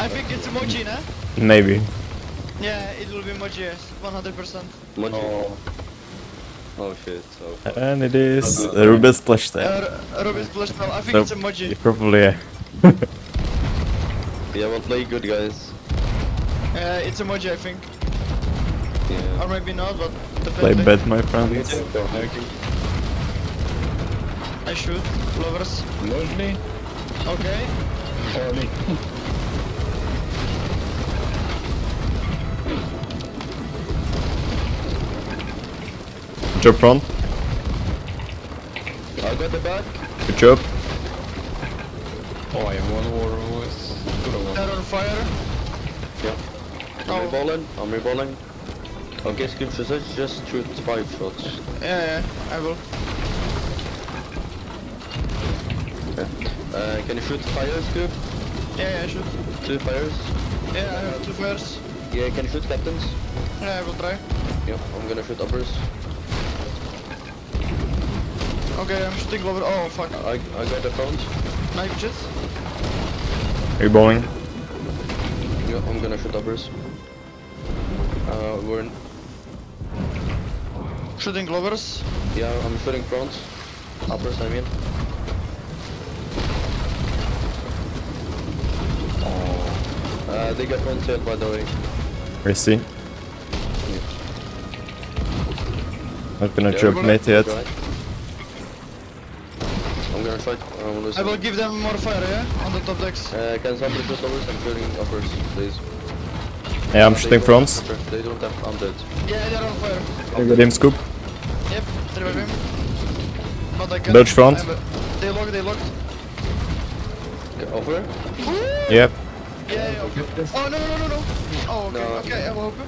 I think it's emoji, nah? Maybe. Yeah, it will be emoji, yes, 100%. Mochi. Oh, Oh shit. So. And it is uh, Ruben splash time. Uh, Ruby's blush now, I think So, it's emoji. Probably yeah. yeah, we'll play good, guys. Uh, it's emoji, I think. Yeah. Or maybe not, but Play definitely. bad, my friends. I shoot. Lovers. Lovely. Okay. Holy. Good job, front. I got the back. Good job. Oh, I am one war was good on fire. Yeah. I'm Oh. reballing. I'm reballing. Okay, skip shots. Just shoot five shots. Yeah, yeah, I will. Uh, can you shoot fires, Scoop? Yeah, yeah, I shoot. Two fires. Yeah, I have two fires. Yeah, can you shoot captains? Yeah, I will try. Yeah, I'm gonna shoot uppers. Okay, I'm shooting lover. Oh, fuck. I I got the front. Knife shit. Reballing. Yeah, I'm gonna shoot uppers. Uh, we're in. Shooting lovers. Yeah, I'm shooting front. Uppers, I mean. Uh, they got front tail by the way. We see. Not gonna Yeah, drop we're mid yet. Right. I'm gonna try. I'm I will give them more fire, yeah? On the top decks. Uh, can somebody shoot uppers? I'm shooting uppers, please. Yeah, I'm shooting don't fronts. They don't have. I'm dead. Yeah, they're on fire. I got him scoop. Yep, revive him. But I can. Dodge front. A- They locked, they locked. Okay, over. Yep. Yeah, yeah, okay. Oh, no, no, no, no. Oh, okay, No. okay, I will open.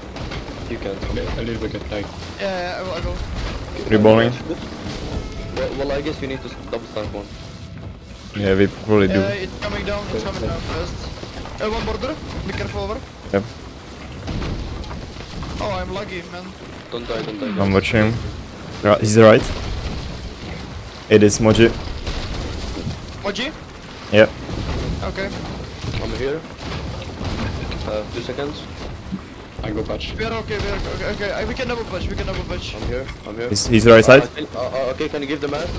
you. You can't. A little bit like Yeah, yeah, I will, I will. Reballing. Well, well, I guess you need to s- double stamp one. Yeah, we probably do. Yeah, it's coming down, it's coming down fast. Uh, one border, be careful over. Yep. Oh, I'm lucky, man. Don't die, don't die. I'm watching. Right, he's right. It is Moji. Moji? Yep. Okay. I'm here. Uh, two seconds. I go patch. We are okay, we are okay, okay. We can double push, we can double push. I'm here. I'm here. He's, he's right side. Uh, uh, uh, okay, can you give the mask?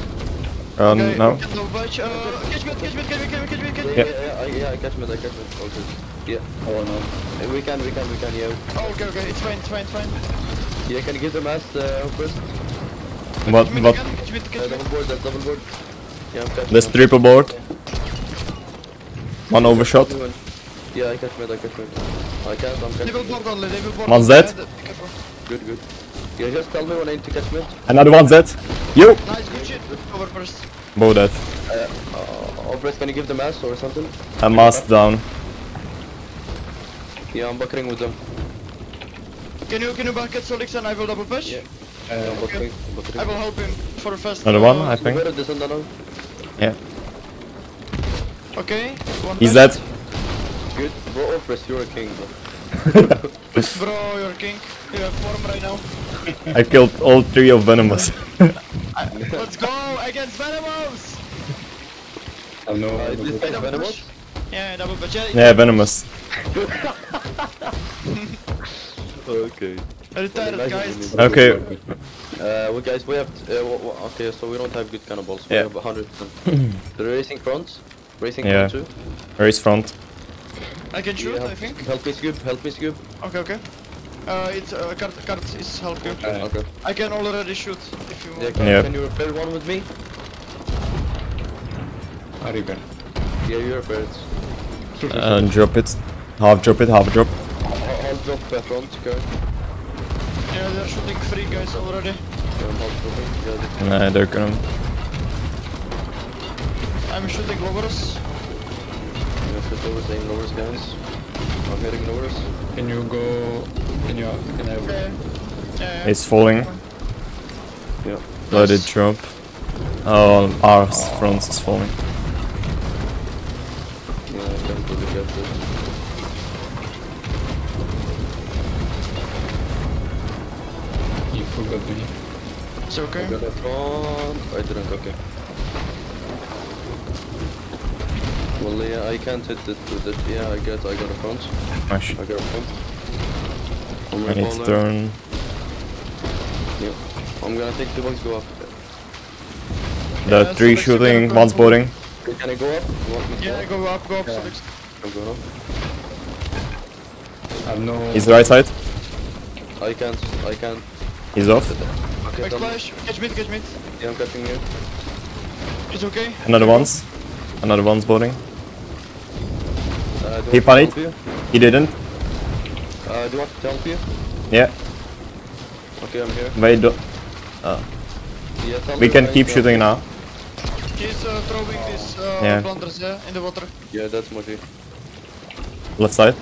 Um, okay, no. we can double push. Uh, catch me, catch me, catch me, catch me, catch me, catch me. Yeah, yeah, yeah, I, catch me, I catch me. Okay. Yeah. Oh no. Uh, We can, we can, we can, yeah. Oh, okay, okay, it's fine, it's fine, it's fine. Yeah, can you give the mask uh, first? What, Catch me what? again, catch me, Uh, catch me. double board, that's double board. Yeah, I'm catching. There's I'm triple board. One overshot. catching. Yeah, I catch me, I catch me. I can't, I'm They will catching. block only, they will block. One's dead. yeah, Be careful. Good, good. Yeah, just tell me when I need to catch me. Another one dead. You! Nice, good shit. Over first. Both dead. Uh, uh, Oppress, can you give the mask or something? A mask down. Yeah, I'm buckering with them. Can you, can you back at Solix and I will double push? Yeah. Yeah, I'm buckering. buckering. I will help him for fast. Another one, I think. better descend now. Yeah. Okay. One He's dead. Dead. Good. Bro, Oppress, you're a king, bro. Bro, you're king. You have form right now. I killed all three of Venomous. Let's go against Venomous! I know. Uh, this venomous? Yeah, double push. Yeah, yeah, Venomous. Okay. Retired, guys. Okay. Uh, well, guys, we have. Uh, w- w- okay, so we don't have good cannibals. We Yeah. have 100. the racing front. Racing Yeah. front too. Where is front? I can shoot, Yeah, I think. Help me, Scoop. Help me, Scoop. Okay, okay. Uh, it's uh, card, card is help you. Uh, Okay. I can already shoot if you Yeah, can, Yeah. can you repair one with me? I repair. Yeah, you repair it. Uh, drop it. Half drop it, half drop. I'll, I'll drop uh, front, okay? Yeah, they're shooting three guys already. Yeah, I'm half dropping. Yeah, this- Nah, they're gonna. I'm shooting lovers. Yeah, shoot lowers, aim lowers, guys. I'm hitting lowers. Can you go? Can you? Can I? Okay. Yeah, It's falling. Yeah. Let it drop. Oh, our front is falling. Yeah, I can't really get this. You forgot me. It's okay. Got a front. I didn't, okay. Well, yeah, I can't hit it with it. Yeah, I get, I got a front. Nice. I got a front. I'm I need to turn. Yeah. I'm gonna take the box, go up. The Yeah, three Solix, shooting, one's boarding. Can I go up? You want Yeah, go up? go up, go up, Yeah. Solix. I'm going up. I have no. He's the right side. I can't, I can't. He's off. Okay, Back flash, catch mid, catch mid. Yeah, I'm catching you. It's okay. Another one's. Another one's boarding. Uh, do He you want me to panicked. help you? He didn't. Uh, do you want to help you? Yeah. Okay, I'm here. Wait. Do Yeah, we can keep shooting now. He's uh, throwing these uh, Yeah. blunders yeah, in the water. Yeah, that's Moji. Left side.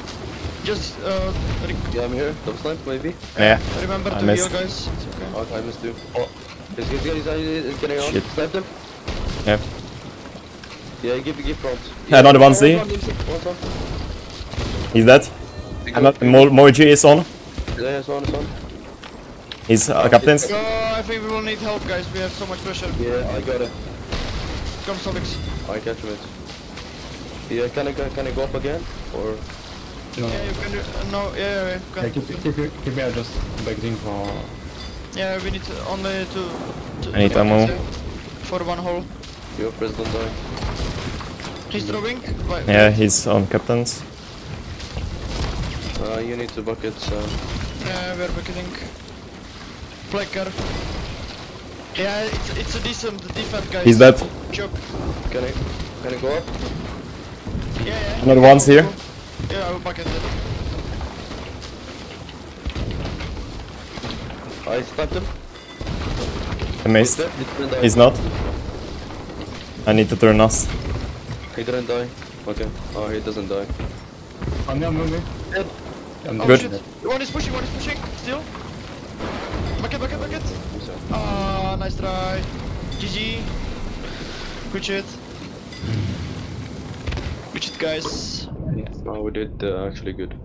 Just uh, re Yeah, I'm here. Double snipe, maybe? Yeah. remember I to missed. heal, guys. It's okay. Oh, I missed you. Oh, he's, he's, he's, he's, he's getting on. Shit. Snipe him. Yeah. Yeah, give, give front. Yeah, another one, see? One, one, one, He's dead. one. I'm not, Mo Moji is on. Yeah, yeah, it's on, it's on. He's uh, captains. Go, I think we will need help, guys. We have so much pressure. Yeah, I got it. Come, Solix. I catch him it. Yeah, can I, go- can I go up again? Or... No. Yeah, you can do. Uh, no, yeah, yeah, yeah. Yeah, Can. keep, keep, keep, keep me out just begging for. Yeah, we need to only to. to I need ammo. For one hole. Your president die. He's throwing. Yeah, he's on captains. Uh, you need to bucket, uh... Yeah, we're bucketing. Flicker. Yeah, it's, it's a decent defense, guys. He's dead. Choke. Can I... Can I go up? Yeah, yeah. Another one's here. Yeah, I will bucket it. I sniped him. I missed. He's. He didn't. He's not. I need to turn us. He didn't die. Okay. Oh, he doesn't die. On me, on me, on me. Dead. I'm Oh Good. shit. One is pushing, one is pushing. Still. Bucket, bucket, bucket. I'm sorry. Ah, nice try. GG. Good shit. Good shit, guys. Oh, we did uh, actually good.